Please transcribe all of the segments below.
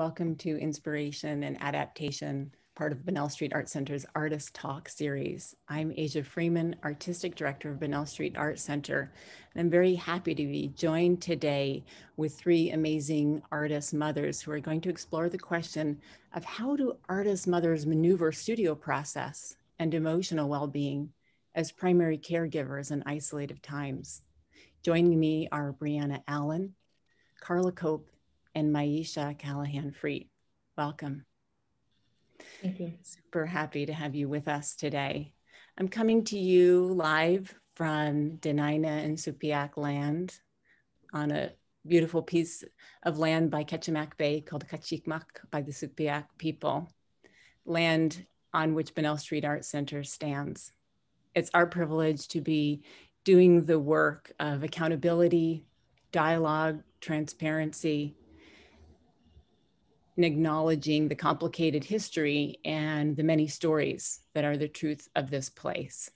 Welcome to Inspiration and Adaptation, part of Bunnell Street Art Center's Artist Talk series. I'm Asia Freeman, Artistic Director of Bunnell Street Art Center, and I'm very happy to be joined today with three amazing artist mothers who are going to explore the question of how do artist mothers maneuver studio process and emotional well-being as primary caregivers in isolated times. Joining me are Brianna Allen, Carla Cope, and Myesha Callahan Freet. Welcome. Thank you. Super happy to have you with us today. I'm coming to you live from Dena'ina and Sugpiaq land on a beautiful piece of land by Kachemak Bay called Kachikmak by the Sugpiaq people, land on which Bunnell Street Art Center stands. It's our privilege to be doing the work of accountability, dialogue, transparency, and acknowledging the complicated history and the many stories that are the truth of this place.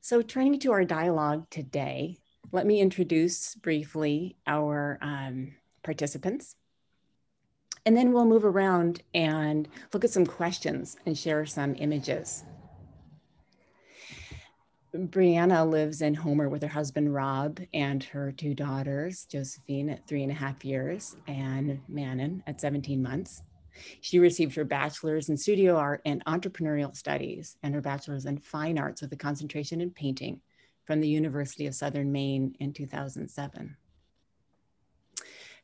So, turning to our dialogue today, let me introduce briefly our um, participants. And then we'll move around and look at some questions and share some images. Brianna lives in Homer with her husband Rob and her two daughters, Josephine at three and a half years and Manon at 17 months. She received her bachelor's in studio art and entrepreneurial studies and her bachelor's in fine arts with a concentration in painting from the University of Southern Maine in 2007.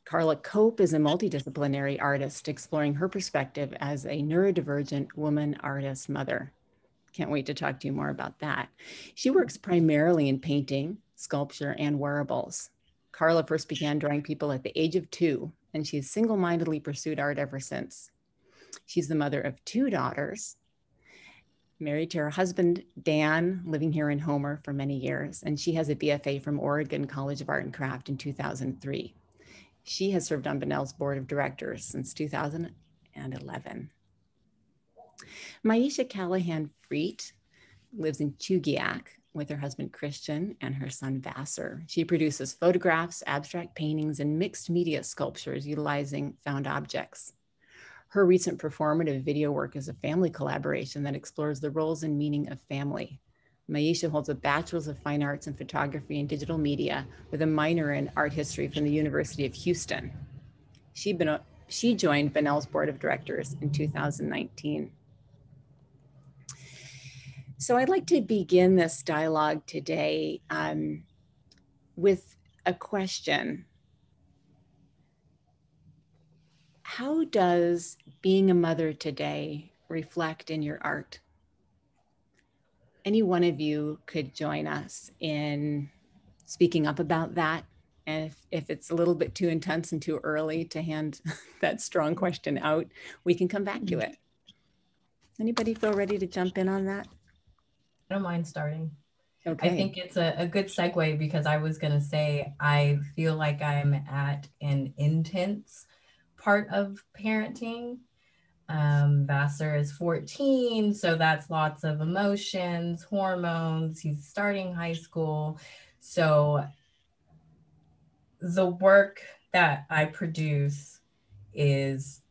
Carla Cope is a multidisciplinary artist exploring her perspective as a neurodivergent woman artist mother. Can't wait to talk to you more about that. She works primarily in painting, sculpture, and wearables. Carla first began drawing people at the age of two, and she's single mindedly pursued art ever since. She's the mother of two daughters, married to her husband, Dan, living here in Homer for many years, and she has a BFA from Oregon College of Art and Craft in 2003. She has served on Bunnell's board of directors since 2011. Myesha Callahan Freet lives in Chugiak with her husband Christian and her son Vassar. She produces photographs, abstract paintings, and mixed media sculptures utilizing found objects. Her recent performative video work is a family collaboration that explores the roles and meaning of family. Myesha holds a bachelor's of fine arts in photography and digital media with a minor in art history from the University of Houston. She, been, she joined Bunnell's board of directors in 2019. So I'd like to begin this dialogue today um, with a question. How does being a mother today reflect in your art? Any one of you could join us in speaking up about that. And if, if it's a little bit too intense and too early to hand that strong question out, we can come back to mm-hmm. it. Anybody feel ready to jump in on that? I don't mind starting. Okay. I think it's a, a good segue because I was going to say, I feel like I'm at an intense part of parenting. Um, Vassar is 14, so that's lots of emotions, hormones. He's starting high school. So the work that I produce is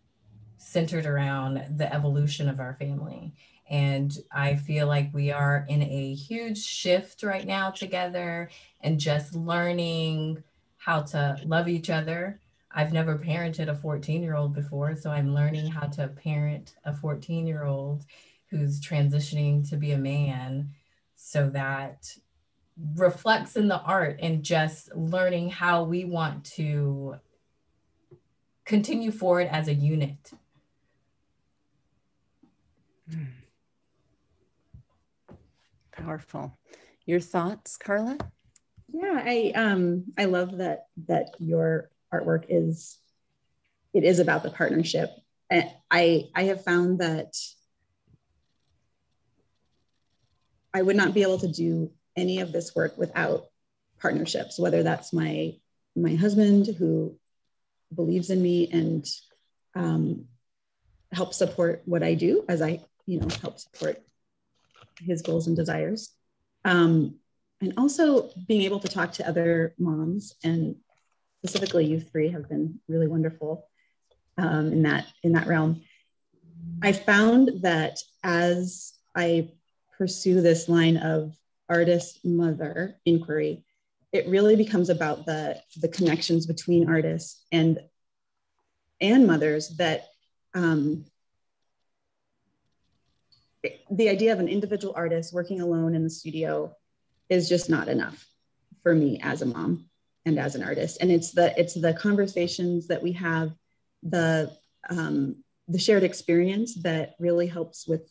centered around the evolution of our family and I feel like we are in a huge shift right now together and just learning how to love each other. I've never parented a 14 year old before, so I'm learning how to parent a 14 year old who's transitioning to be a man so that reflects in the art and just learning how we want to continue forward as a unit. Mm. Powerful. Your thoughts, Carla? Yeah, I um I love that that your artwork is it is about the partnership. And I I have found that I would not be able to do any of this work without partnerships, whether that's my my husband who believes in me and um, helps support what I do as I, you know, help support his goals and desires. Um, and also being able to talk to other moms and specifically you three have been really wonderful um, in that in that realm. I found that as I pursue this line of artist mother inquiry, it really becomes about the the connections between artists and and mothers that um, the idea of an individual artist working alone in the studio is just not enough for me as a mom and as an artist. And it's the it's the conversations that we have the um, the shared experience that really helps with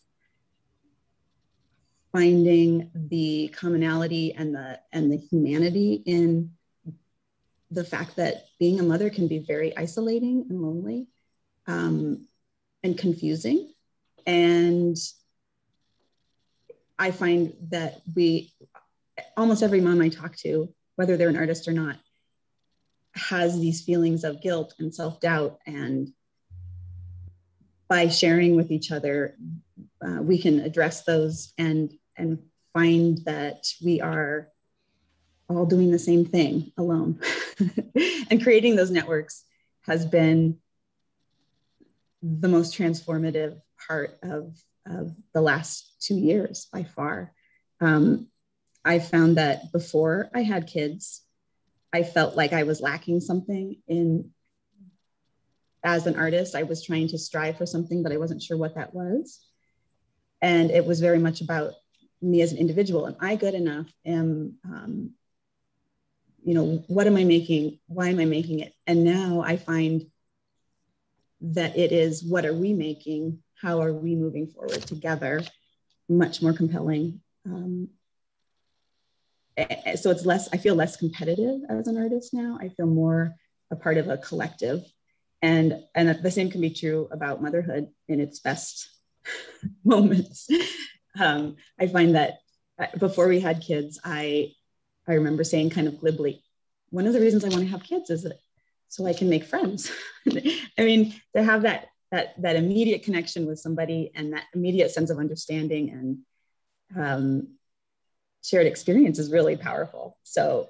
finding the commonality and the and the humanity in the fact that being a mother can be very isolating and lonely um, and confusing. And i find that we almost every mom i talk to whether they're an artist or not has these feelings of guilt and self-doubt. And by sharing with each other uh, we can address those and and find that we are all doing the same thing alone. And creating those networks has been the most transformative part of, of the last two years by far um, i found that before i had kids I felt like I was lacking something in as an artist. I was trying to strive for something, but I wasn't sure what that was. And it was very much about me as an individual. Am I good enough? Am um, you know what am I making? Why am I making it? And now I find that it is what are we making? How are we moving forward together? Much more compelling. Um, so it's less i feel less competitive as an artist now i feel more a part of a collective and and the same can be true about motherhood in its best moments um, i find that uh, before we had kids i i remember saying kind of glibly one of the reasons i want to have kids is that so i can make friends i mean to have that that that immediate connection with somebody and that immediate sense of understanding and um, shared experience is really powerful. So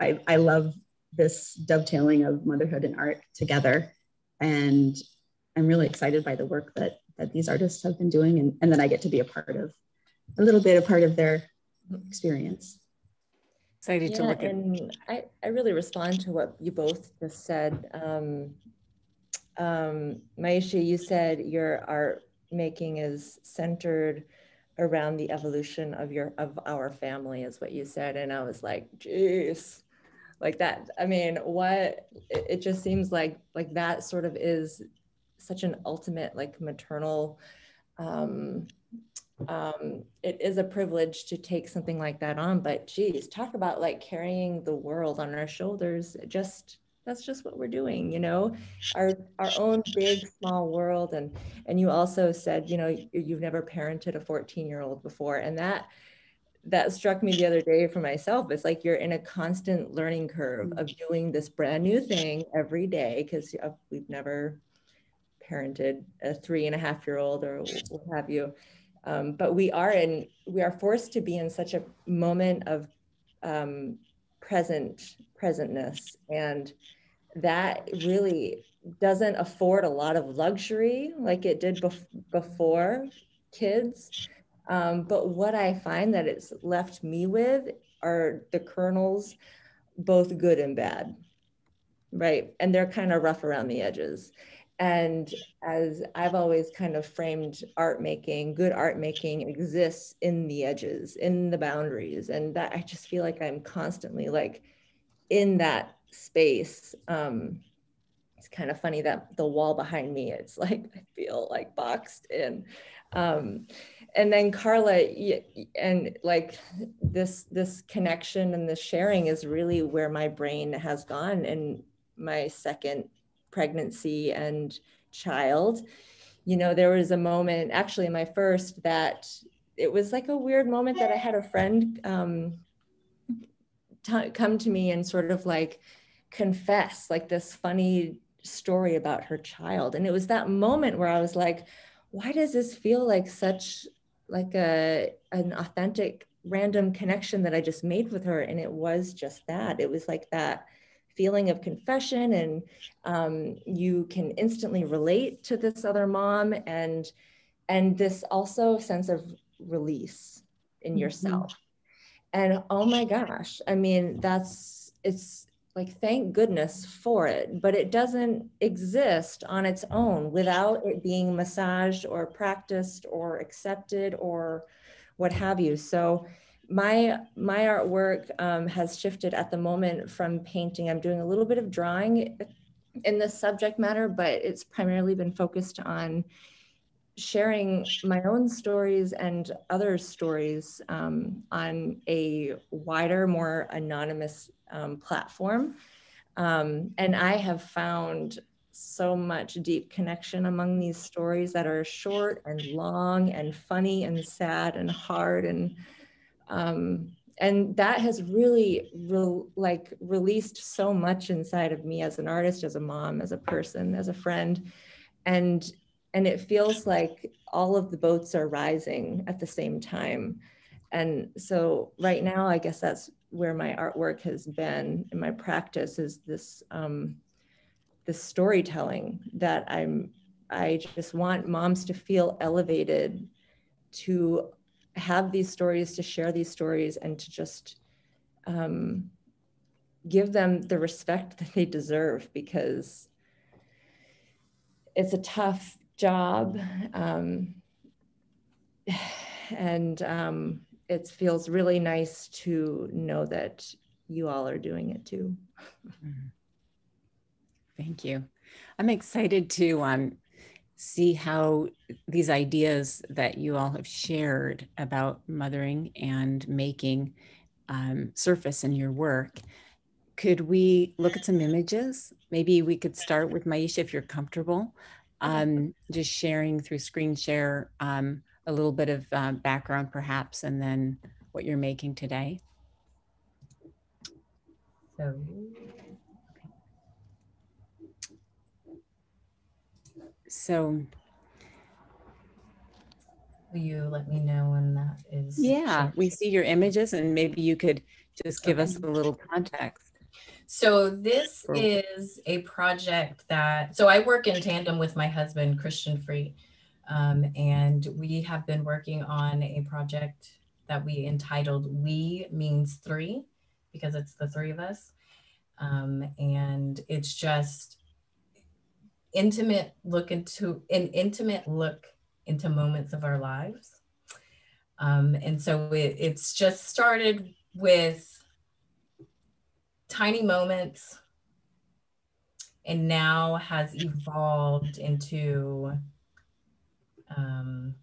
I, I love this dovetailing of motherhood and art together. And I'm really excited by the work that, that these artists have been doing and, and that I get to be a part of, a little bit a part of their experience. Excited yeah, to look at. And I, I really respond to what you both just said. Um, um, Myesha, you said your art making is centered around the evolution of your of our family is what you said and i was like jeez. Like that i mean what it, it just seems like like that sort of is such an ultimate like maternal um um it is a privilege to take something like that on but geez talk about like carrying the world on our shoulders just that's just what we're doing you know? Our our own big small world and and you also said you know you've never parented a 14 year old before and that that struck me the other day for myself. It's like you're in a constant learning curve of doing this brand new thing every day because we've never parented a three and a half year old or what have you. Um, but we are in we are forced to be in such a moment of um, present presentness and that really doesn't afford a lot of luxury like it did bef- before kids. Um, but what I find that it's left me with are the kernels, both good and bad, right? And they're kind of rough around the edges. And as I've always kind of framed art making, good art making exists in the edges, in the boundaries. And that I just feel like I'm constantly like in that space. Um, it's kind of funny that the wall behind me, it's like, I feel like boxed in. Um, and then Carla, and like this, this connection and the sharing is really where my brain has gone in my second pregnancy and child. You know, there was a moment, actually my first, that it was like a weird moment that I had a friend um, come to me and sort of like confess like this funny story about her child. And it was that moment where i was like why does this feel like such like a an authentic random connection that i just made with her? And it was just that. It was like that feeling of confession and um, you can instantly relate to this other mom and and this also sense of release in mm-hmm. yourself. And oh my gosh i mean that's it's like thank goodness for it but it doesn't exist on its own without it being massaged or practiced or accepted or what have you. So my my artwork um, has shifted at the moment from painting. I'm doing a little bit of drawing in this subject matter but it's primarily been focused on sharing my own stories and other stories um, on a wider, more anonymous um, platform. Um, and I have found so much deep connection among these stories that are short and long and funny and sad and hard and um, and that has really re- like released so much inside of me as an artist as a mom as a person as a friend and and it feels like all of the boats are rising at the same time and so right now i guess that's where my artwork has been in my practice is this um, this storytelling that i'm i just want moms to feel elevated to have these stories to share these stories and to just um, give them the respect that they deserve because it's a tough job. Um, and um, it feels really nice to know that you all are doing it too. Mm-hmm. Thank you. I'm excited to um, see how these ideas that you all have shared about mothering and making um, surface in your work. Could we look at some images? Maybe we could start with Myesha if you're comfortable um, just sharing through screen share um, a little bit of uh, background perhaps, and then what you're making today. So, so will you let me know when that is? Yeah, shared? we see your images and maybe you could just give us a little context. So this is a project that, so I work in tandem with my husband, Christian Free. Um, and we have been working on a project that we entitled We Means Three, because it's the three of us. Um, and it's just intimate look into an intimate look into moments of our lives. Um, and so it, it's just started with tiny moments and now has evolved into um,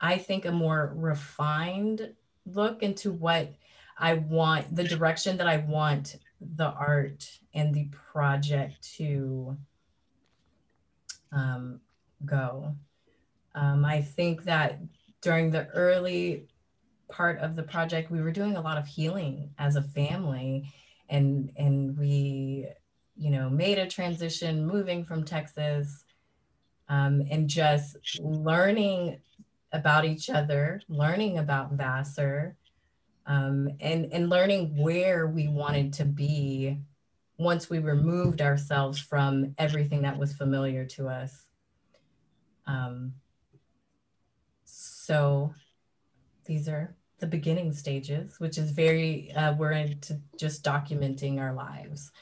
i think a more refined look into what i want the direction that i want the art and the project to um, go. Um, i think that during the early part of the project we were doing a lot of healing as a family and and we you know made a transition moving from texas um, and just learning about each other learning about vassar um, and and learning where we wanted to be once we removed ourselves from everything that was familiar to us um, so these are the beginning stages, which is very, uh, we're into just documenting our lives.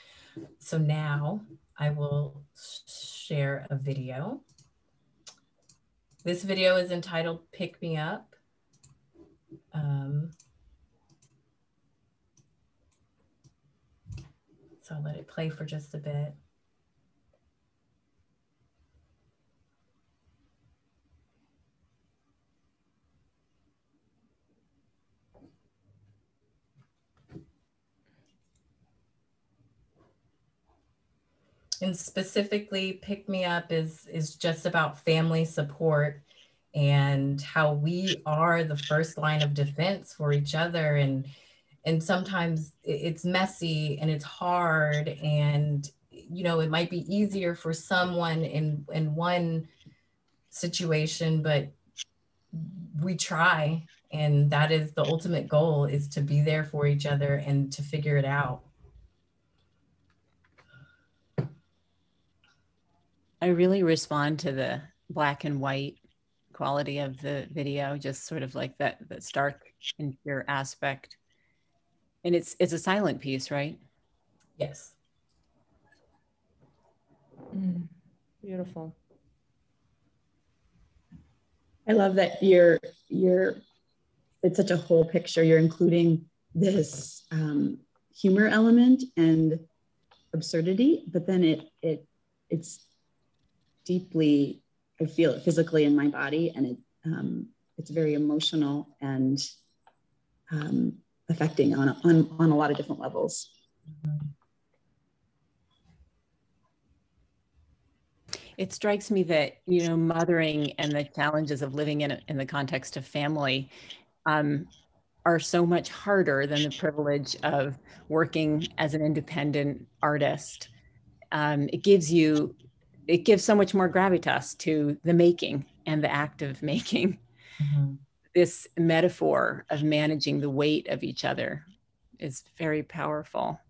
So now I will share a video. This video is entitled Pick Me Up. Um, so I'll let it play for just a bit. And specifically pick me up is is just about family support and how we are the first line of defense for each other. And and sometimes it's messy and it's hard and you know it might be easier for someone in in one situation but we try. And that is the ultimate goal is to be there for each other and to figure it out I really respond to the black and white quality of the video, just sort of like that that stark and pure aspect. And it's it's a silent piece, right? Yes. Mm, beautiful. I love that you're you're it's such a whole picture. You're including this um, humor element and absurdity, but then it it it's deeply I feel it physically in my body, and it um, it's very emotional and um, affecting on, on on a lot of different levels. It strikes me that you know mothering and the challenges of living in in the context of family um, are so much harder than the privilege of working as an independent artist. Um, it gives you it gives so much more gravitas to the making and the act of making. Mm-hmm. This metaphor of managing the weight of each other is very powerful.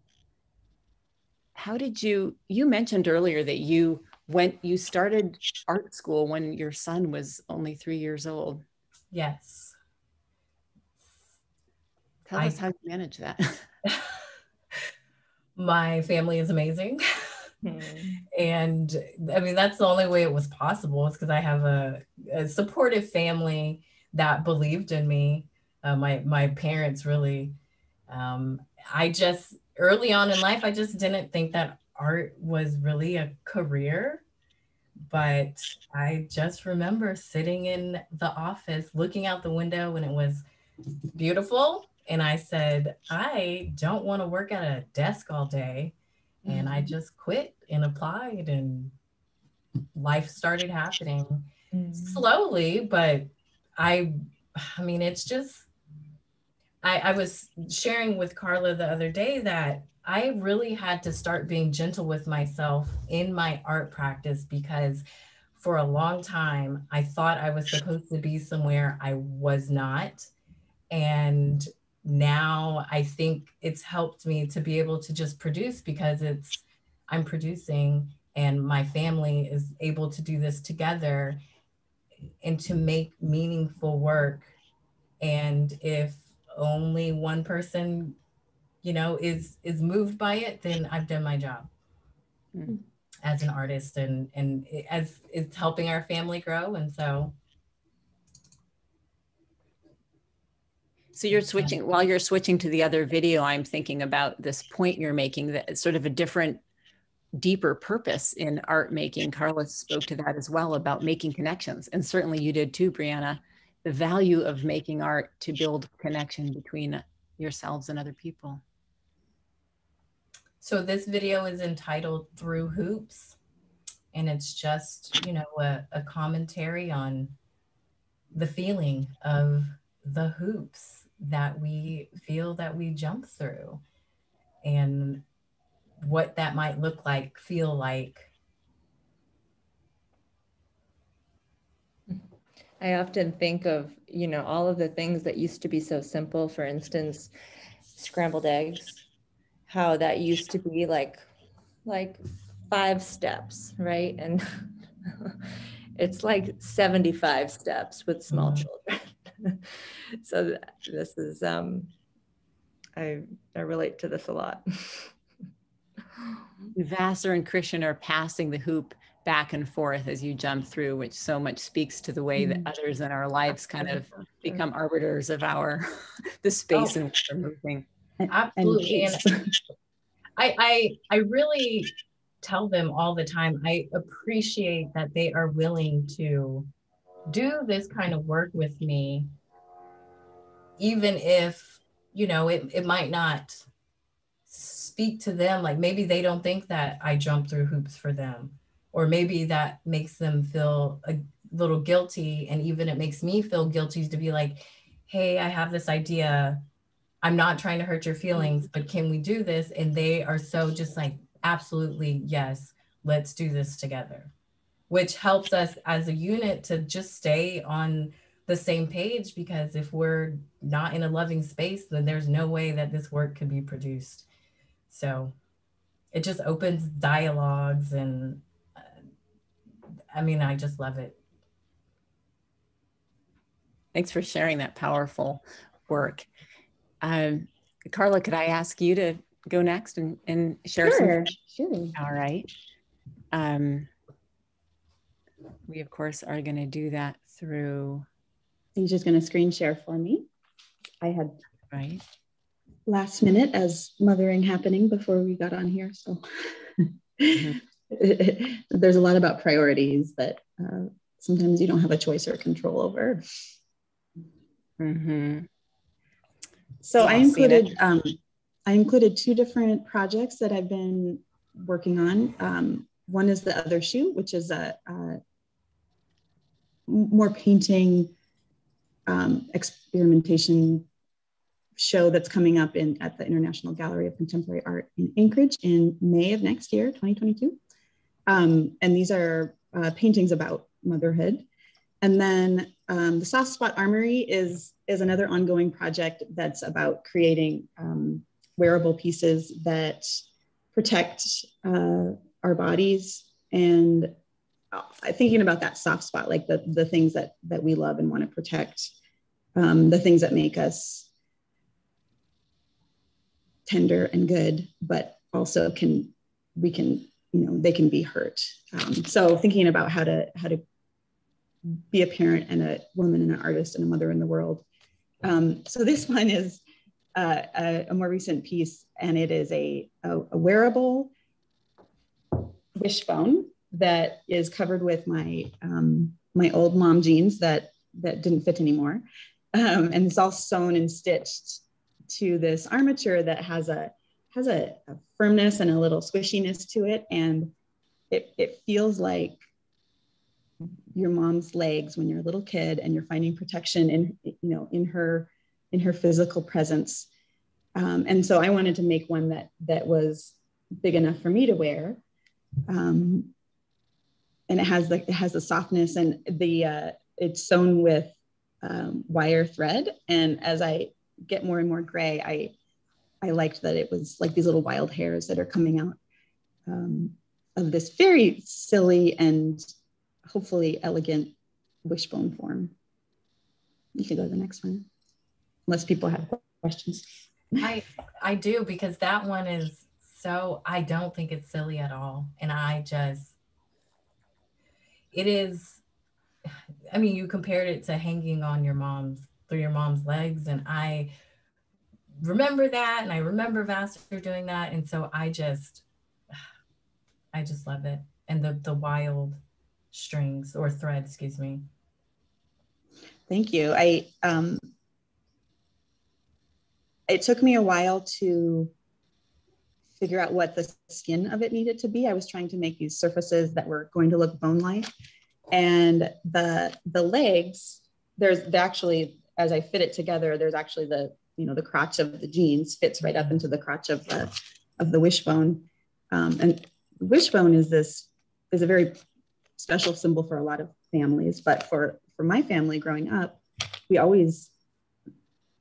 How did you you mentioned earlier that you went you started art school when your son was only three years old. Yes. Tell I, us how you manage that. my family is amazing. Hmm. And I mean, that's the only way it was possible is because I have a, a, supportive family that believed in me. Uh, my, my parents really, um, I just, early on in life, I just didn't think that art was really a career. But I just remember sitting in the office looking out the window when it was beautiful. And I said, I don't want to work at a desk all day. And I mm-hmm. just quit and applied, and life started happening mm-hmm. slowly. But I, I mean, it's just, I, I was sharing with Carla the other day that I really had to start being gentle with myself in my art practice because for a long time I thought I was supposed to be somewhere I was not. And now I think it's helped me to be able to just produce because it's I'm producing and my family is able to do this together and to make meaningful work. And if only one person you know is is moved by it then i've done my job mm-hmm. as an artist and and as it's helping our family grow and so so you're switching while you're switching to the other video i'm thinking about this point you're making that sort of a different deeper purpose in art making. Carlos spoke to that as well about making connections. And certainly you did too brianna. The value of making art to build connection between yourselves and other people. So this video is entitled Through Hoops, and it's just, you know, a, a commentary on the feeling of the hoops that we feel that we jump through and what that might look like, feel like. I often think of, you know, all of the things that used to be so simple, for instance, scrambled eggs how that used to be like like five steps, right? And it's like 75 steps with small mm-hmm. children. so this is um I I relate to this a lot. Vassar and Christian are passing the hoop back and forth as you jump through, which so much speaks to the way that mm-hmm. others in our lives kind of become arbiters of our the space oh. in which we're moving. Absolutely. And, I, I I really tell them all the time, I appreciate that they are willing to do this kind of work with me, even if, you know, it, it might not speak to them. Like maybe they don't think that I jump through hoops for them, or maybe that makes them feel a little guilty. And even it makes me feel guilty to be like, hey, I have this idea I'm not trying to hurt your feelings, but can we do this? And they are so just like, absolutely, yes, let's do this together, which helps us as a unit to just stay on the same page because if we're not in a loving space, then there's no way that this work could be produced. So it just opens dialogues and uh, I mean, I just love it. Thanks for sharing that powerful work. Um, Carla, could I ask you to go next and, and share sure, some? Sure. All right. Um, we, of course, are going to do that through. He's just going to screen share for me. I had right last minute as mothering happening before we got on here. So mm-hmm. there's a lot about priorities that uh, sometimes you don't have a choice or control over. Mm-hmm. So I included um, I included two different projects that I've been working on. Um, one is the other shoe, which is a, a more painting um, experimentation show that's coming up in at the International Gallery of Contemporary Art in Anchorage in May of next year, 2022. Um, and these are uh, paintings about motherhood. And then um, the Soft Spot Armory is, is another ongoing project that's about creating um, wearable pieces that protect uh, our bodies and thinking about that soft spot, like the, the things that, that we love and want to protect, um, the things that make us tender and good, but also can, we can, you know, they can be hurt. Um, so thinking about how to, how to be a parent and a woman and an artist and a mother in the world. Um, so this one is uh, a, a, more recent piece, and it is a, a, a wearable wishbone that is covered with my um, my old mom jeans that that didn't fit anymore, um, and it's all sewn and stitched to this armature that has a has a, a firmness and a little squishiness to it, and it it feels like your mom's legs when you're a little kid and you're finding protection in you know in her in her physical presence. Um, and so i wanted to make one that that was big enough for me to wear. Um, and it has like it has a softness and the uh, it's sewn with um, wire thread and as i get more and more gray i i liked that it was like these little wild hairs that are coming out um, of this very silly and hopefully elegant wishbone form. You can go to the next one, unless people have questions. I I do because that one is so I don't think it's silly at all, and I just it is. I mean, you compared it to hanging on your mom's through your mom's legs, and I remember that, and I remember Vassar doing that, and so I just I just love it, and the the wild strings or thread, excuse me. Thank you. I um, it took me a while to figure out what the skin of it needed to be. I was trying to make these surfaces that were going to look bone-like, and the the legs. There's actually, as I fit it together, there's actually the you know the crotch of the jeans fits right up into the crotch of the of the wishbone, um, and wishbone is this is a very special symbol for a lot of families. But for, for my family growing up, we always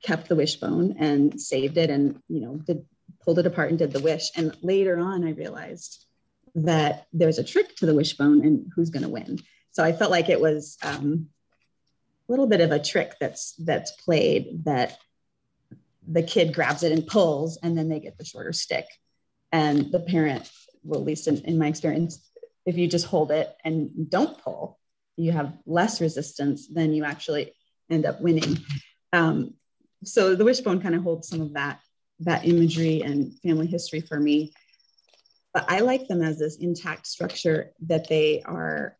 kept the wishbone and saved it and, you know, did pulled it apart and did the wish. And later on, I realized that there's a trick to the wishbone and who's going to win. So I felt like it was um, a little bit of a trick that's that's played that the kid grabs it and pulls and then they get the shorter stick and the parent well at least in, in my experience if you just hold it and don't pull, you have less resistance, than you actually end up winning. Um, so the wishbone kind of holds some of that that imagery and family history for me. But I like them as this intact structure that they are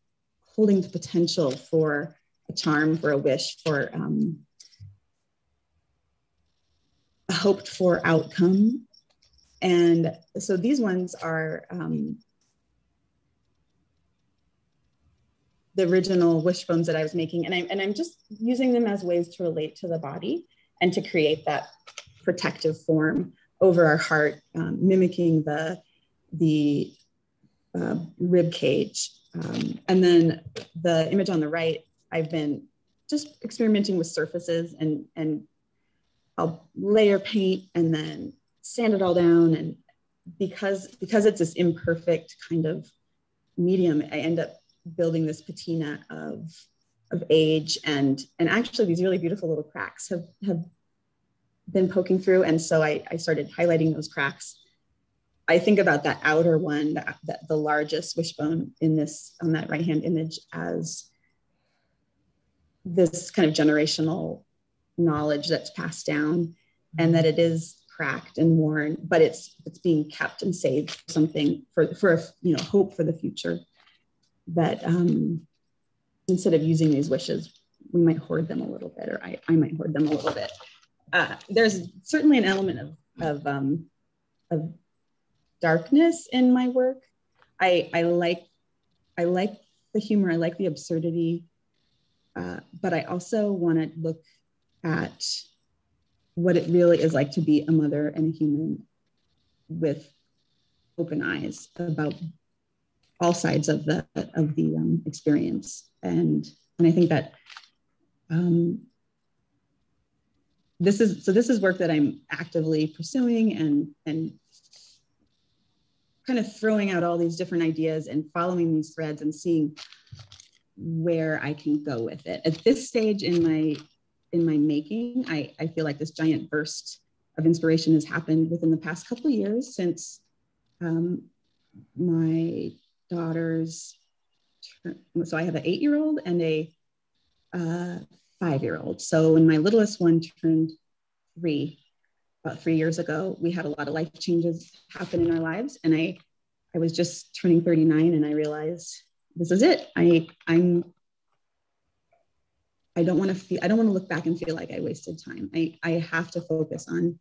holding the potential for a charm, for a wish, for um, a hoped for outcome. And so these ones are um, the original wishbones that I was making. And I'm, and I'm just using them as ways to relate to the body and to create that protective form over our heart, um, mimicking the, the uh, rib cage. Um, and then the image on the right, I've been just experimenting with surfaces and, and I'll layer paint and then sand it all down. And because, because it's this imperfect kind of medium, I end up building this patina of of age and and actually these really beautiful little cracks have have been poking through. And so I, I started highlighting those cracks. I think about that outer one, that, the largest wishbone in this on that right hand image as this kind of generational knowledge that's passed down and that it is cracked and worn but it's it's being kept and saved for something for for a, you know hope for the future that um instead of using these wishes we might hoard them a little bit or i, I might hoard them a little bit uh, there's certainly an element of of um of darkness in my work. I, I like I like the humor. I like the absurdity, uh, but I also want to look at what it really is like to be a mother and a human with open eyes about all sides of the of the um, experience and and i think that um, this is so this is work that i'm actively pursuing and and kind of throwing out all these different ideas and following these threads and seeing where I can go with it. At this stage in my in my making, I, I feel like this giant burst of inspiration has happened within the past couple of years since um, my daughter's so I have an eight-year-old and a uh, five-year-old. So when my littlest one turned three, about three years ago, we had a lot of life changes happen in our lives. And I, I was just turning 39 and I realized this is it. I, I'm, I don't want to feel, I don't want to look back and feel like I wasted time. I, I have to focus on,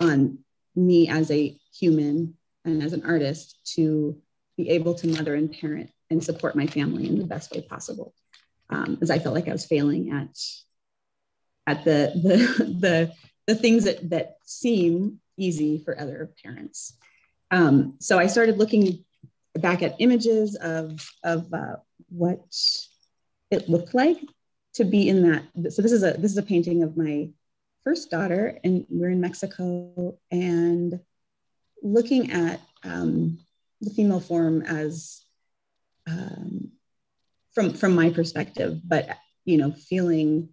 on me as a human and as an artist to be able to mother and parent and support my family in the best way possible. Um, as I felt like I was failing at, at the, the, the the things that, that seem easy for other parents. Um, so I started looking back at images of, of uh, what it looked like to be in that. So this is a this is a painting of my first daughter, and we're in Mexico, and looking at um, the female form as um, from from my perspective, but you know, feeling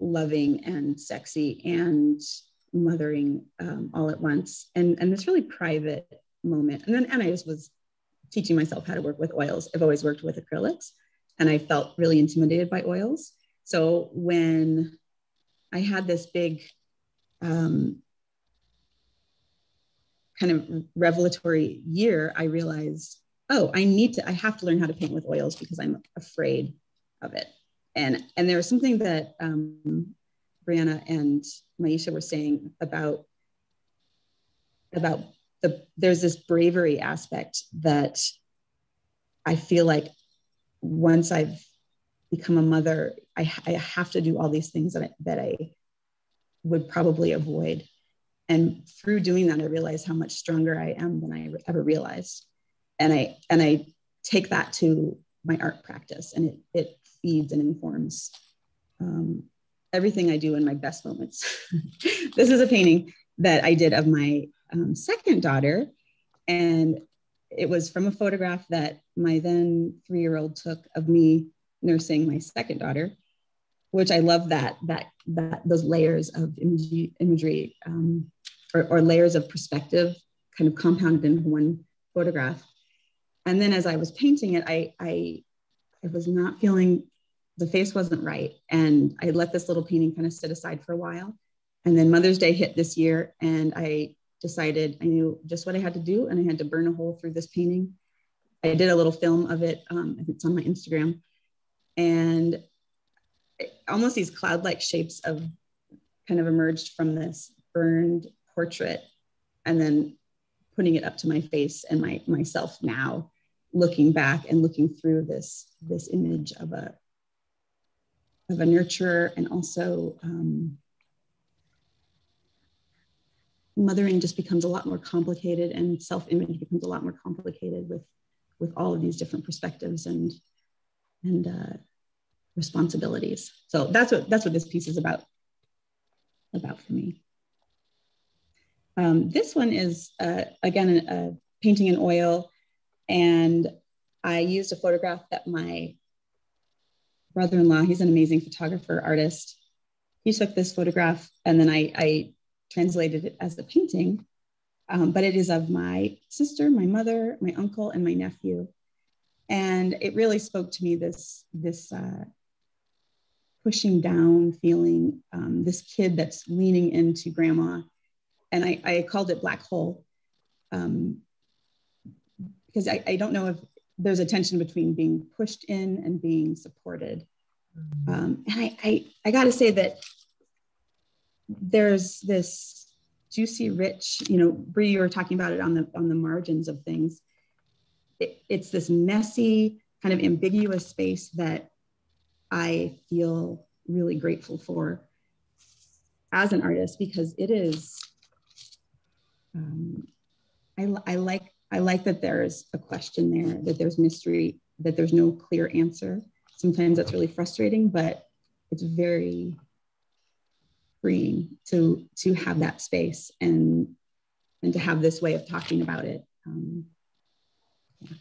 loving and sexy and mothering um, all at once and and this really private moment. And then and i just was teaching myself how to work with oils. I've always worked with acrylics and i felt really intimidated by oils. So when i had this big um, kind of revelatory year i realized oh i need to i have to learn how to paint with oils because i'm afraid of it and and there was something that um, Brianna and Myesha were saying about about the there's this bravery aspect that I feel like once I've become a mother, I, I have to do all these things that I, that I would probably avoid. And through doing that, I realize how much stronger I am than I ever realized. And I and I take that to my art practice, and it it feeds and informs um, everything I do in my best moments. this is a painting that I did of my um, second daughter, and it was from a photograph that my then three-year-old took of me nursing my second daughter, which I love that that that those layers of imagery, imagery um, or, or layers of perspective kind of compounded into one photograph. And then as I was painting it, I, I I was not feeling the face wasn't right. And I let this little painting kind of sit aside for a while. And then Mother's Day hit this year, and I decided I knew just what I had to do, and I had to burn a hole through this painting. I did a little film of it. Um, it's on my Instagram, and almost these cloud-like shapes of kind of emerged from this burned portrait, and then putting it up to my face and my myself now looking back and looking through this this image of a of a nurturer and also um, mothering just becomes a lot more complicated and self-image becomes a lot more complicated with with all of these different perspectives and and uh, responsibilities. So that's what that's what this piece is about about for me. Um, this one is uh, again a, a painting in oil and I used a photograph that my brother-in-law, he's an amazing photographer, artist. He took this photograph and then I, I translated it as a painting. Um, but it is of my sister, my mother, my uncle, and my nephew. And it really spoke to me this, this uh, pushing down feeling, um, this kid that's leaning into grandma. And I, I called it black hole um, because I, I don't know if there's a tension between being pushed in and being supported. Mm-hmm. Um, and I, I, I got to say that there's this juicy, rich, you know, Brie, you were talking about it on the on the margins of things. It, it's this messy, kind of ambiguous space that I feel really grateful for as an artist because it is. Um, I, I like I like that there's a question there, that there's mystery, that there's no clear answer. Sometimes that's really frustrating, but it's very freeing to to have that space and and to have this way of talking about it. Um, yeah.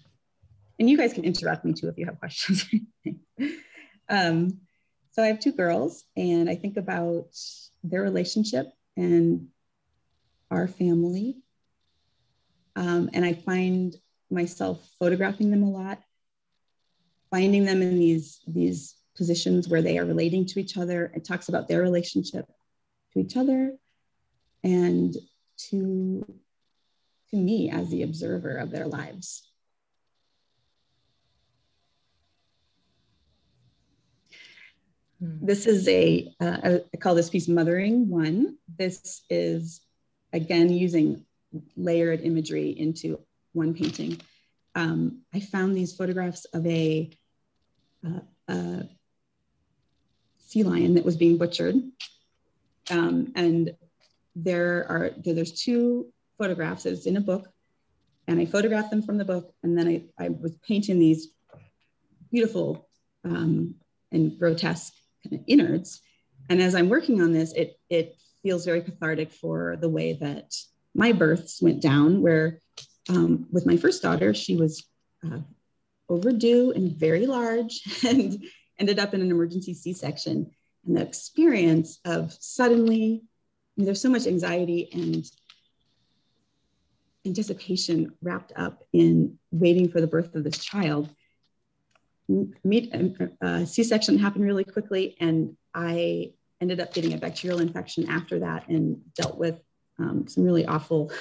And you guys can interrupt me too if you have questions. um, so I have two girls, and I think about their relationship and our family um, and I find myself photographing them a lot, finding them in these, these positions where they are relating to each other. It talks about their relationship to each other and to, to me as the observer of their lives. Hmm. This is a uh, I call this piece Mothering One. This is again using layered imagery into one painting. Um, I found these photographs of a, uh, a, sea lion that was being butchered. Um, and there are, there's two photographs, it's in a book, and I photographed them from the book. And then I, I was painting these beautiful um, and grotesque kind of innards. And as I'm working on this, it, it feels very cathartic for the way that my births went down where um, with my first daughter, she was uh, overdue and very large and ended up in an emergency C-section. And the experience of suddenly, I mean, there's so much anxiety and anticipation wrapped up in waiting for the birth of this child. Meet, uh, C-section happened really quickly, and I ended up getting a bacterial infection after that and dealt with um, some really awful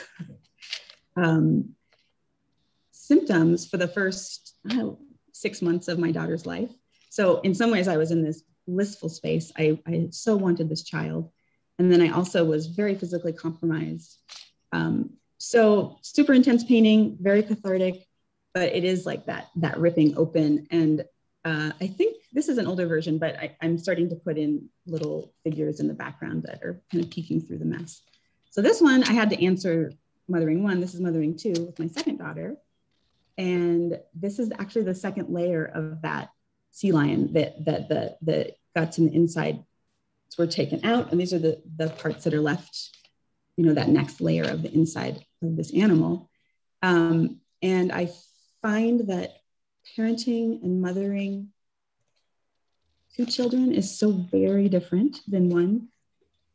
um, symptoms for the first know, six months of my daughter's life. So in some ways, I was in this blissful space. I, I so wanted this child. And then I also was very physically compromised. Um, so super intense painting, very cathartic, but it is like that, that ripping open. And uh, I think this is an older version, but I, I'm starting to put in little figures in the background that are kind of peeking through the mess. So this one I had to answer mothering one. This is mothering two with my second daughter. And this is actually the second layer of that sea lion that, that the, the guts and the inside were taken out. And these are the, the parts that are left, you know, that next layer of the inside of this animal. Um, and I find that parenting and mothering two children is so very different than one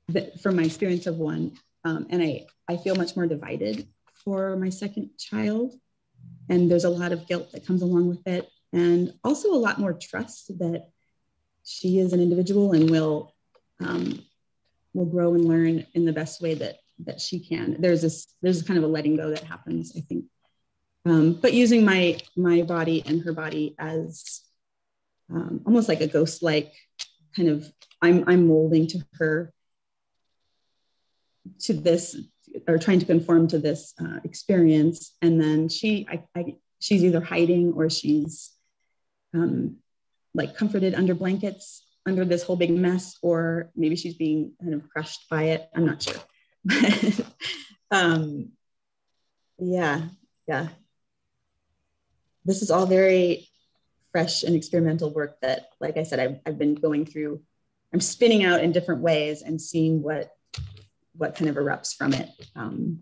that from my experience of one um, and I, I feel much more divided for my second child. And there's a lot of guilt that comes along with it. And also a lot more trust that she is an individual and will, um, will grow and learn in the best way that, that she can. There's this, there's kind of a letting go that happens, I think. Um, but using my, my body and her body as um, almost like a ghost like kind of, I'm, I'm molding to her to this or trying to conform to this uh, experience. And then she I, I, she's either hiding or she's um, like comforted under blankets under this whole big mess or maybe she's being kind of crushed by it. I'm not sure. Um, yeah yeah. This is all very fresh and experimental work that like i said I've, I've been going through. I'm spinning out in different ways and seeing what what kind of erupts from it. Um,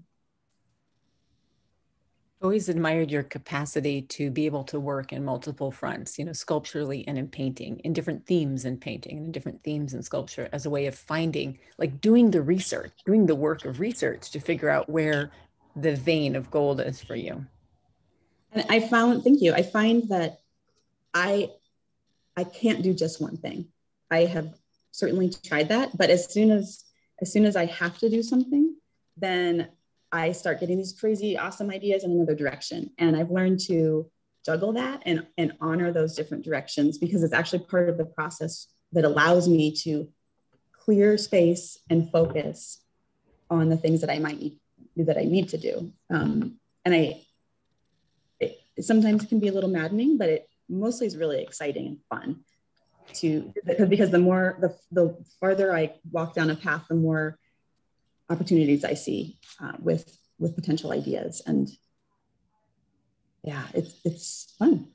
always admired your capacity to be able to work in multiple fronts, you know, sculpturally and in painting, in different themes in painting and in different themes in sculpture as a way of finding, like doing the research, doing the work of research to figure out where the vein of gold is for you. And I found, thank you. I find that I I can't do just one thing. I have certainly tried that, but as soon as as soon as I have to do something, then I start getting these crazy, awesome ideas in another direction. And I've learned to juggle that and, and honor those different directions because it's actually part of the process that allows me to clear space and focus on the things that I might need that I need to do. Um, and I, it, it sometimes can be a little maddening, but it mostly is really exciting and fun to because the more the, the farther I walk down a path, the more opportunities I see uh, with with potential ideas, and yeah, it's it's fun.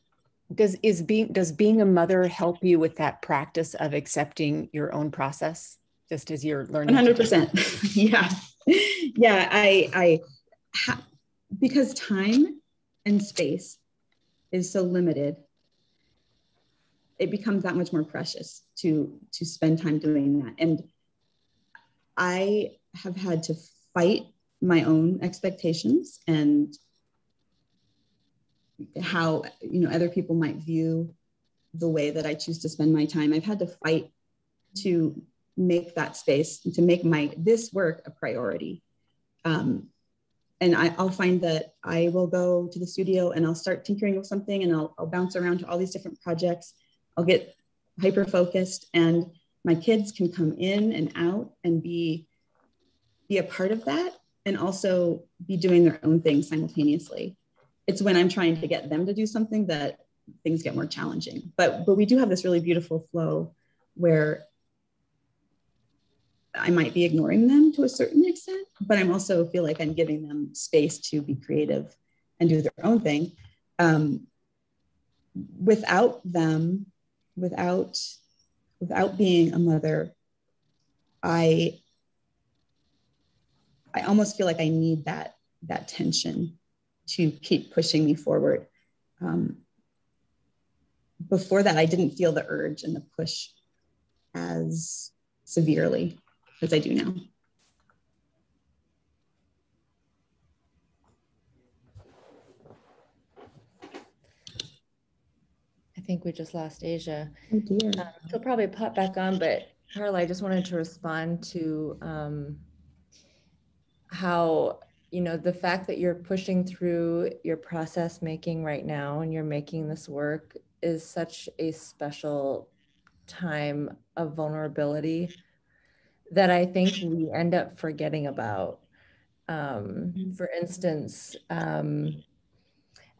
Does is being does being a mother help you with that practice of accepting your own process, just as you're learning? One hundred percent. Yeah, yeah. I I ha- because time and space is so limited it becomes that much more precious to to spend time doing that and i have had to fight my own expectations and how you know other people might view the way that I choose to spend my time. I've had to fight to make that space to make my this work a priority. Um, and I, will find that I will go to the studio and I'll start tinkering with something and I'll, I'll bounce around to all these different projects. I'll get hyper focused and my kids can come in and out and be be a part of that and also be doing their own thing simultaneously. It's when I'm trying to get them to do something that things get more challenging. But but we do have this really beautiful flow where I might be ignoring them to a certain extent, but I'm also feel like I'm giving them space to be creative and do their own thing. Um, without them, without without being a mother, I I almost feel like I need that that tension to keep pushing me forward. Um, before that, I didn't feel the urge and the push as severely as I do now. Think we just lost Asia. Oh dear. Um, she'll probably pop back on, but Carla, I just wanted to respond to um, how you know the fact that you're pushing through your process making right now and you're making this work is such a special time of vulnerability that I think we end up forgetting about. Um, mm-hmm. for instance, um,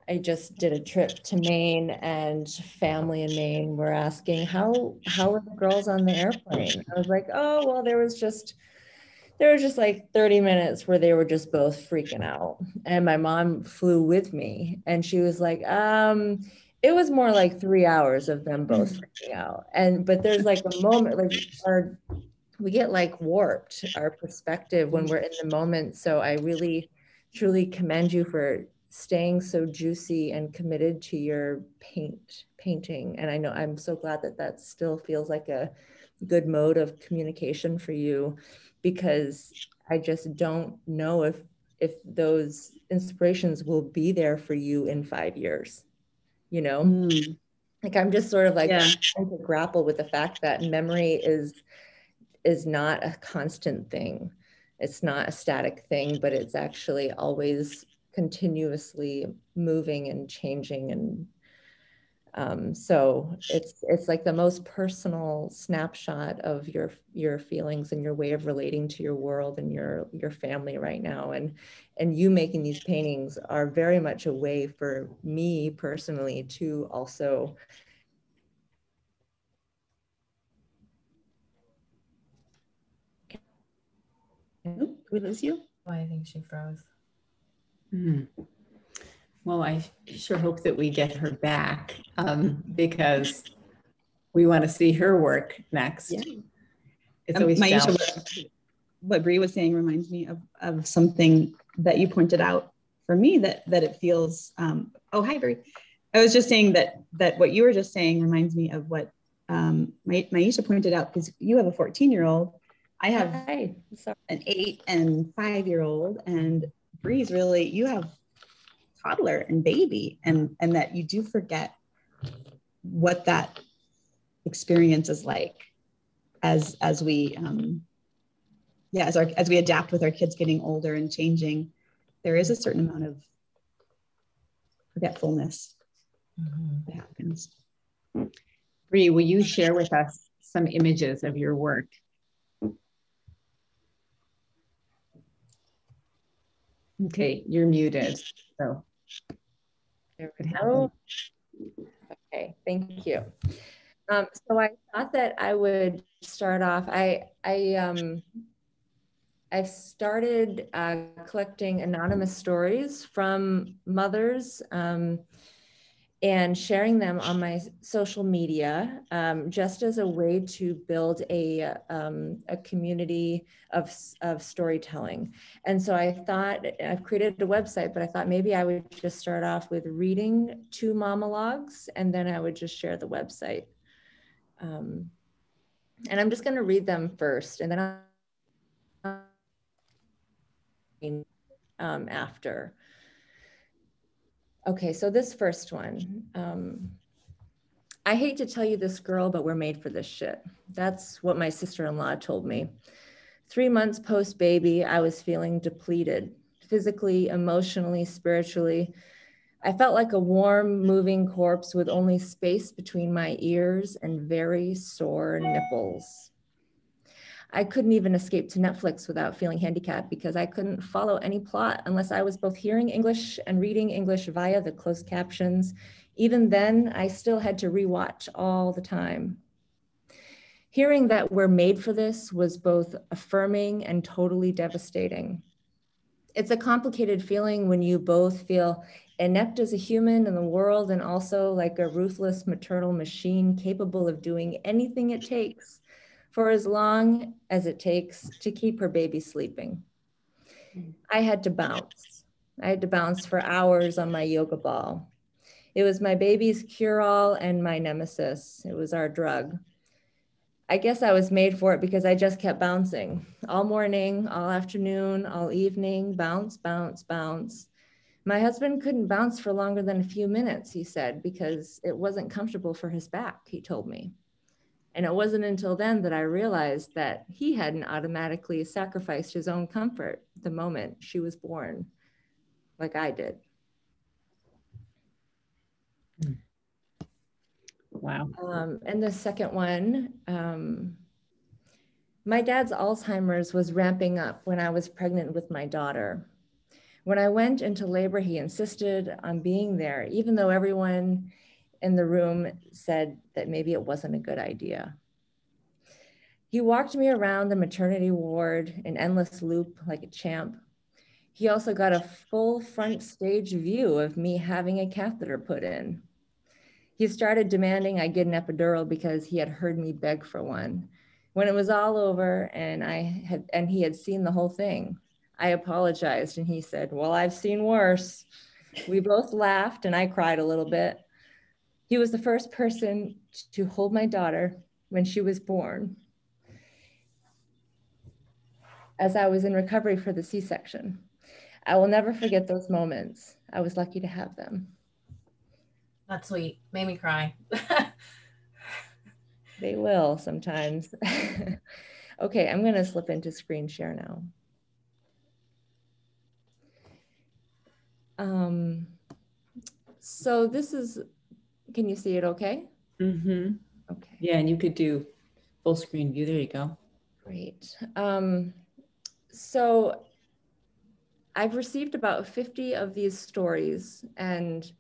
I just did a trip to Maine, and family in Maine were asking how how were the girls on the airplane. I was like, oh well, there was just there was just like 30 minutes where they were just both freaking out. And my mom flew with me and she was like, um, it was more like three hours of them both mm. freaking out. And but there's like a moment like our we get like warped our perspective when we're in the moment. So I really truly commend you for staying so juicy and committed to your paint painting. And I know I'm so glad that that still feels like a good mode of communication for you because I just don't know if if those inspirations will be there for you in five years. You know, mm. like I'm just sort of like yeah. trying to grapple with the fact that memory is is not a constant thing. It's not a static thing, but it's actually always continuously moving and changing and um, so it's it's like the most personal snapshot of your your feelings and your way of relating to your world and your your family right now. And and you making these paintings are very much a way for me personally to also Did we lose you? Oh, I think she froze. Mm. Well, I sure hope that we get her back um, because we want to see her work next. Yeah. It's um, always um, what, what Bree was saying reminds me of, of something that you pointed out for me that that it feels um, oh hi Brie. I was just saying that that what you were just saying reminds me of what um, my, Myesha pointed out because you have a 14 year old. I have hi. an eight and five year old, and Bree's really you have toddler and baby, and and that you do forget what that experience is like as as we um, yeah as our as we adapt with our kids getting older and changing there is a certain amount of forgetfulness mm-hmm. that happens Bree, will you share with us some images of your work okay you're muted so. There we go. Okay thank you. Um, so I thought that I would start off. I I um I've started uh, collecting anonymous stories from mothers um, and sharing them on my social media um, just as a way to build a, um, a community of, of storytelling. And so I thought I've created a website, but I thought maybe I would just start off with reading two monologues and then I would just share the website. Um, and I'm just going to read them first and then I'll um, after. Okay, so this first one. Um, I hate to tell you this girl, but we're made for this shit. That's what my sister in law told me. Three months post baby, I was feeling depleted physically, emotionally, spiritually. I felt like a warm, moving corpse with only space between my ears and very sore nipples. I couldn't even escape to Netflix without feeling handicapped because I couldn't follow any plot unless I was both hearing English and reading English via the closed captions. Even then, I still had to rewatch all the time. Hearing that we're made for this was both affirming and totally devastating. It's a complicated feeling when you both feel inept as a human in the world and also like a ruthless maternal machine capable of doing anything it takes for as long as it takes to keep her baby sleeping. I had to bounce. I had to bounce for hours on my yoga ball. It was my baby's cure all and my nemesis. It was our drug. I guess I was made for it because I just kept bouncing all morning, all afternoon, all evening, bounce, bounce, bounce. My husband couldn't bounce for longer than a few minutes, he said, because it wasn't comfortable for his back, he told me. And it wasn't until then that I realized that he hadn't automatically sacrificed his own comfort the moment she was born, like I did. Wow. Um, and the second one, um, my dad's Alzheimer's was ramping up when I was pregnant with my daughter. When I went into labor, he insisted on being there, even though everyone in the room said that maybe it wasn't a good idea. He walked me around the maternity ward in endless loop like a champ. He also got a full front stage view of me having a catheter put in. He started demanding I get an epidural because he had heard me beg for one. When it was all over and I had and he had seen the whole thing, I apologized and he said, Well, I've seen worse. We both laughed and I cried a little bit. He was the first person to hold my daughter when she was born as I was in recovery for the C section. I will never forget those moments. I was lucky to have them. That's sweet. Made me cry. they will sometimes. okay, I'm going to slip into screen share now. Um, so this is, can you see it okay? Mm-hmm. Okay. Yeah, and you could do full screen view. There you go. Great. Um, so I've received about 50 of these stories and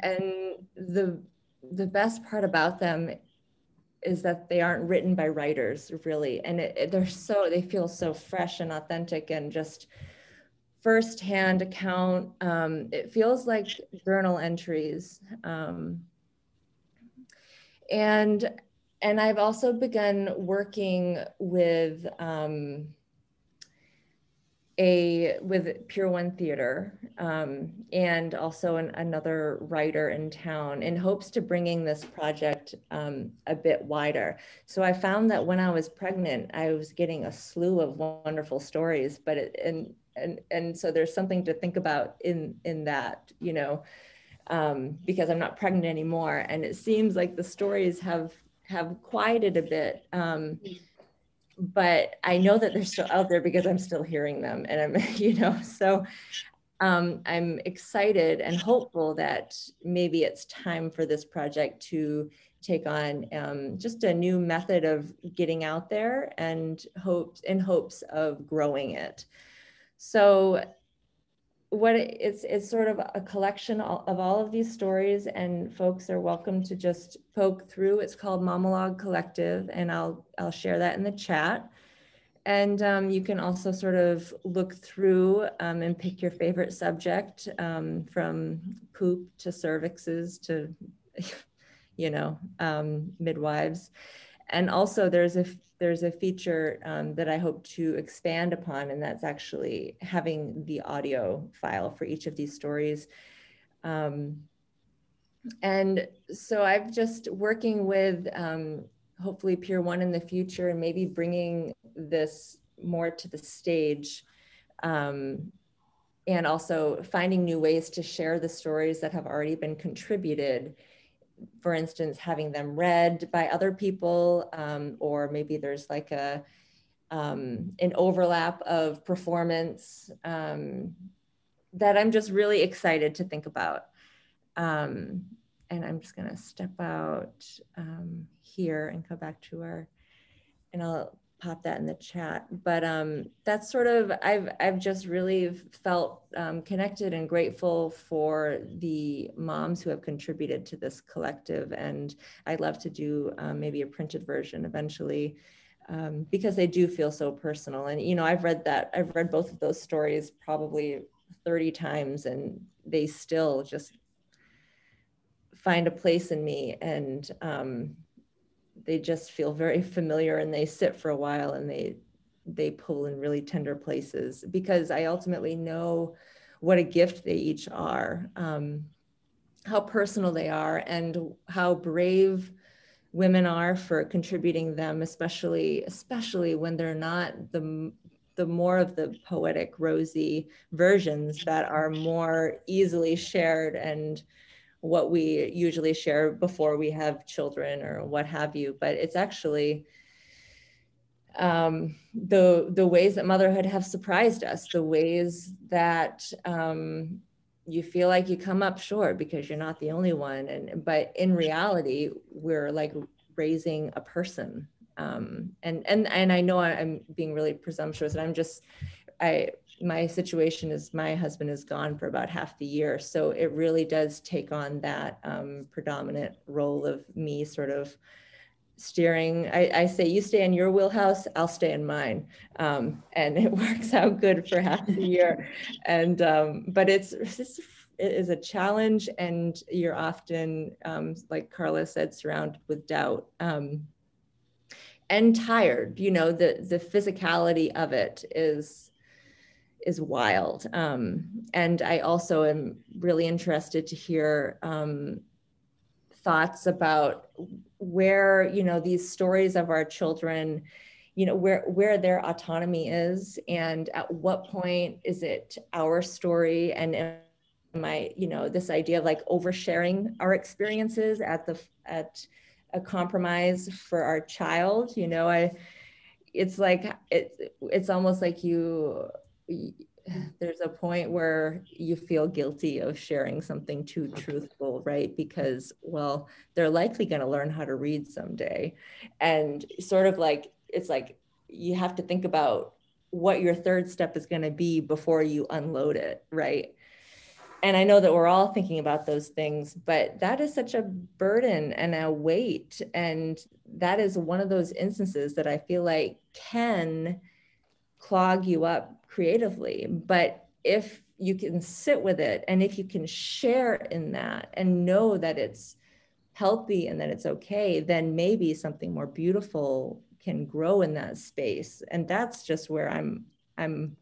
and the the best part about them is that they aren't written by writers really and it, it, they're so they feel so fresh and authentic and just firsthand account. Um, it feels like journal entries. Um, and, and I've also begun working with um, a with Pier One Theater um, and also an, another writer in town in hopes to bringing this project um, a bit wider. So I found that when I was pregnant, I was getting a slew of wonderful stories, but it, and and and so there's something to think about in in that, you know, um, because I'm not pregnant anymore, and it seems like the stories have have quieted a bit. Um, but I know that they're still out there because I'm still hearing them. And I'm, you know, so um, I'm excited and hopeful that maybe it's time for this project to take on um, just a new method of getting out there and hopes in hopes of growing it. So what it's it's sort of a collection of all of these stories and folks are welcome to just poke through. It's called monologue collective and i'll i'll share that in the chat. And um, you can also sort of look through um, and pick your favorite subject um, from poop to cervixes to you know um, midwives. And also there's a there's a feature um, that I hope to expand upon, and that's actually having the audio file for each of these stories. Um, and so I've just working with um, hopefully Pier One in the future and maybe bringing this more to the stage um, and also finding new ways to share the stories that have already been contributed for instance, having them read by other people, um, or maybe there's like a um, an overlap of performance um, that I'm just really excited to think about. Um, and I'm just gonna step out um, here and go back to our, and I'll pop that in the chat. But um, that's sort of I've I've just really felt um, connected and grateful for the moms who have contributed to this collective, and I'd love to do um, maybe a printed version eventually. Um, because they do feel so personal and you know i've read that i've read both of those stories probably 30 times and they still just find a place in me and um, they just feel very familiar and they sit for a while and they they pull in really tender places because I ultimately know what a gift they each are, um, how personal they are, and how brave women are for contributing them, especially especially when they're not the the more of the poetic, rosy versions that are more easily shared and what we usually share before we have children or what have you but it's actually um, the the ways that motherhood have surprised us the ways that um, you feel like you come up short because you're not the only one. And but in reality we're like raising a person. Um, and and and I know I'm being really presumptuous and I'm just I my situation is my husband is gone for about half the year. So it really does take on that um, predominant role of me sort of steering. I, I, say, you stay in your wheelhouse, I'll stay in mine. Um, and it works out good for half the year. And, um, but it's, it's, it is a challenge and you're often, um, like Carla said, surrounded with doubt um, and tired, you know, the, the physicality of it is, is wild. Um, and I also am really interested to hear um, thoughts about where you know these stories of our children, you know where where their autonomy is, and at what point is it our story and I you know this idea of like oversharing our experiences at the at a compromise for our child. You know I it's like it, it's almost like you there's a point where you feel guilty of sharing something too truthful, right? Because, well, they're likely going to learn how to read someday. And sort of like, it's like you have to think about what your third step is going to be before you unload it, right? And I know that we're all thinking about those things, but that is such a burden and a weight. And that is one of those instances that I feel like can clog you up creatively. But if you can sit with it and if you can share in that and know that it's healthy and that it's okay, then maybe something more beautiful can grow in that space. And that's just where I'm I'm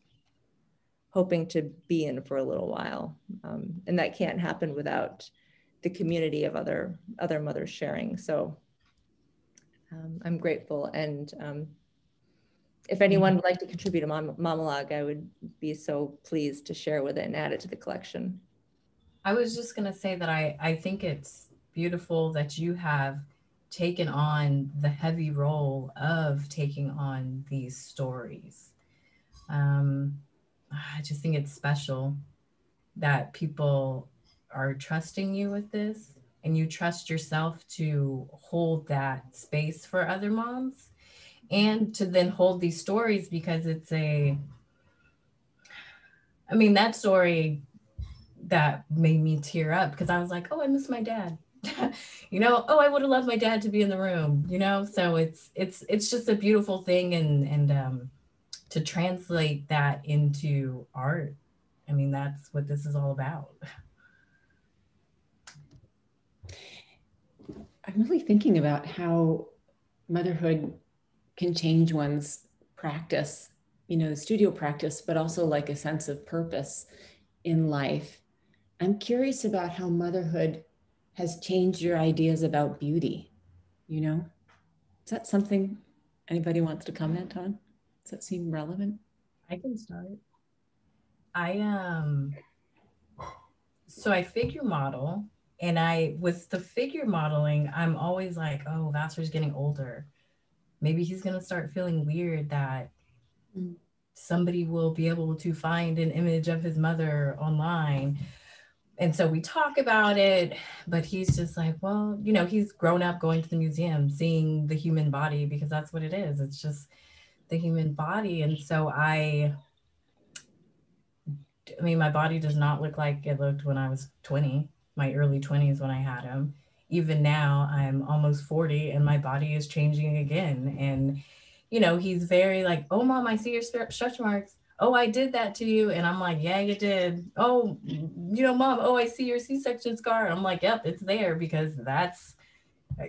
hoping to be in for a little while. Um, and that can't happen without the community of other other mothers sharing. So um, I'm grateful. And um, if anyone would like to contribute a mom- monologue, I would be so pleased to share with it and add it to the collection. I was just going to say that I, I think it's beautiful that you have taken on the heavy role of taking on these stories. Um, I just think it's special that people are trusting you with this and you trust yourself to hold that space for other moms and to then hold these stories because it's a I mean that story that made me tear up because I was like, "Oh, I miss my dad." you know, "Oh, I would have loved my dad to be in the room." You know, so it's it's it's just a beautiful thing and and um to translate that into art. I mean, that's what this is all about. I'm really thinking about how motherhood can change one's practice, you know, studio practice, but also like a sense of purpose in life. I'm curious about how motherhood has changed your ideas about beauty. You know, is that something anybody wants to comment on? Does that seem relevant? I can start. I um so I figure model and I with the figure modeling, I'm always like, oh, Vassar's getting older. Maybe he's gonna start feeling weird that mm. somebody will be able to find an image of his mother online. And so we talk about it, but he's just like, well, you know, he's grown up going to the museum, seeing the human body because that's what it is. It's just the human body. And so I I mean, my body does not look like it looked when I was 20 my early 20s when I had him. Even now, I'm almost 40 and my body is changing again. And, you know, he's very like, oh, mom, I see your stretch marks. Oh, I did that to you. And I'm like, yeah, you did. Oh, you know, mom, oh, I see your C section scar. I'm like, yep, it's there because that's,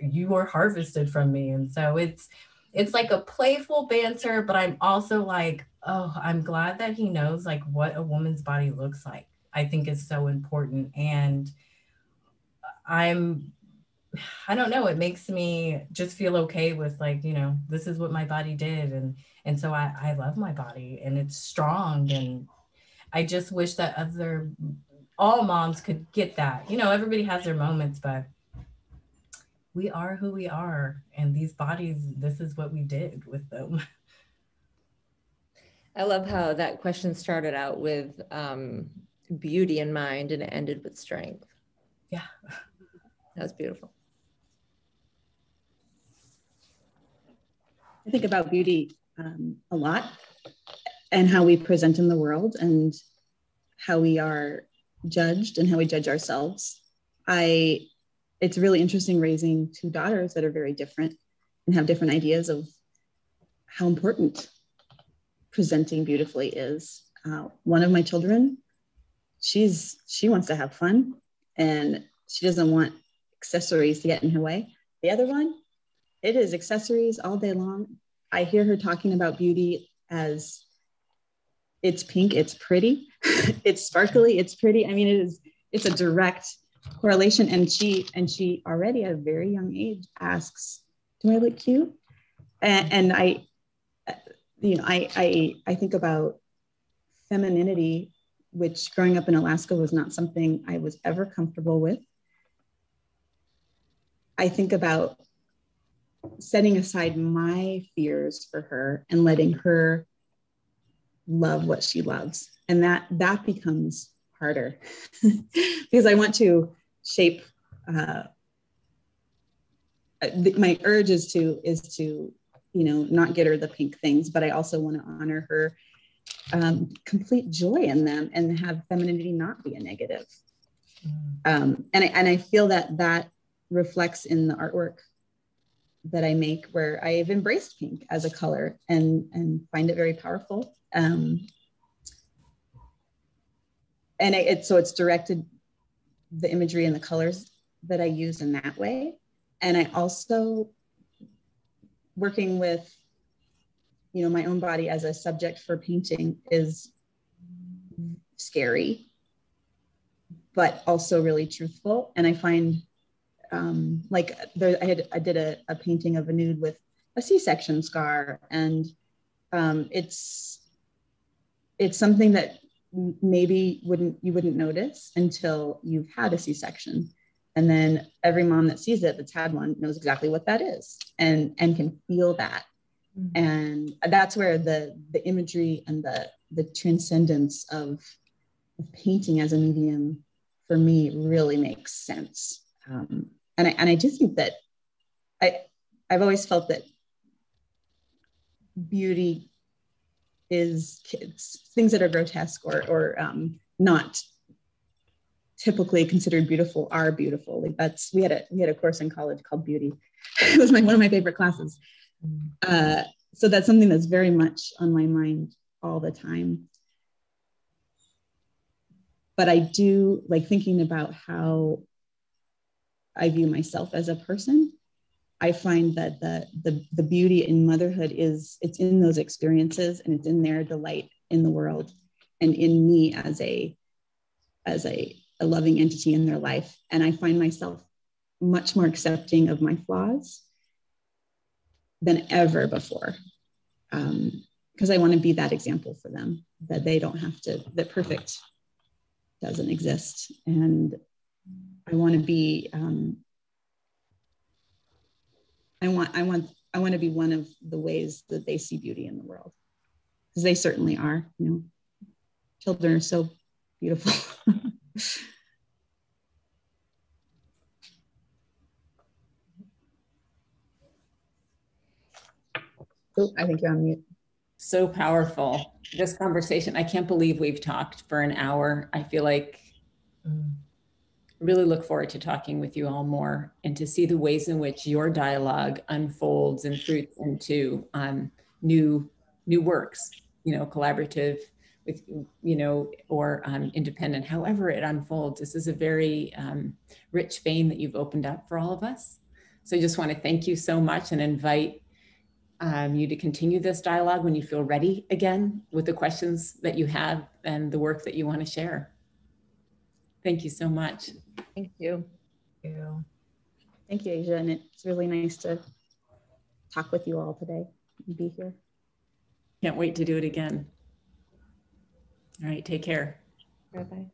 you were harvested from me. And so it's, it's like a playful banter, but I'm also like, oh, I'm glad that he knows like what a woman's body looks like. I think is so important. And, uh, I'm I don't know, it makes me just feel okay with like, you know, this is what my body did and and so I I love my body and it's strong and I just wish that other all moms could get that. You know, everybody has their moments, but we are who we are and these bodies this is what we did with them. I love how that question started out with um, beauty in mind and it ended with strength. Yeah. That was beautiful. I think about beauty um, a lot and how we present in the world and how we are judged and how we judge ourselves. I it's really interesting raising two daughters that are very different and have different ideas of how important presenting beautifully is. Uh, one of my children, she's she wants to have fun and she doesn't want accessories to get in her way. The other one, it is accessories all day long. I hear her talking about beauty as it's pink, it's pretty, it's sparkly, it's pretty. I mean, it is, it's a direct correlation. And she, and she already at a very young age asks, do I look cute? And, and I, you know, I, I, I think about femininity, which growing up in Alaska was not something I was ever comfortable with. I think about setting aside my fears for her and letting her love what she loves. And that that becomes harder because i want to shape uh, my urge is to is to you know not get her the pink things but i also want to honor her um, complete joy in them and have femininity not be a negative. Mm. um, and, I, and i feel that that reflects in the artwork that I make where I've embraced pink as a color and, and find it very powerful. Um, and it, it, so it's directed the imagery and the colors that I use in that way. And I also working with, you know, my own body as a subject for painting is scary, but also really truthful. And I find um, like there, I had I did a, a painting of a nude with a C-section scar, and um, it's it's something that maybe wouldn't you wouldn't notice until you've had a C-section. And then every mom that sees it that's had one knows exactly what that is and and can feel that. Mm-hmm. And that's where the the imagery and the the transcendence of, of painting as a medium for me really makes sense. Um, and I and I do think that I I've always felt that beauty is kids, things that are grotesque or, or um, not typically considered beautiful are beautiful. Like that's we had a we had a course in college called beauty. it was my one of my favorite classes. Uh, so that's something that's very much on my mind all the time. But I do like thinking about how I view myself as a person I find that the, the, the beauty in motherhood is it's in those experiences and it's in their delight in the world and in me as a as a, a loving entity in their life. And I find myself much more accepting of my flaws than ever before. because um, I want to be that example for them that they don't have to, that perfect doesn't exist. And I want to be um, I want, I want, I want to be one of the ways that they see beauty in the world, because they certainly are. You know, children are so beautiful. oh, I think you're on mute. So powerful. This conversation, I can't believe we've talked for an hour. I feel like mm really look forward to talking with you all more and to see the ways in which your dialogue unfolds and fruits into um, new new works you know collaborative with you know or um, independent however it unfolds. This is a very um, rich vein that you've opened up for all of us. So i just want to thank you so much and invite um, you to continue this dialogue when you feel ready again with the questions that you have and the work that you want to share. Thank you so much. Thank you. Thank you. Thank you, Asia. And it's really nice to talk with you all today and be here. Can't wait to do it again. All right, take care. Bye bye.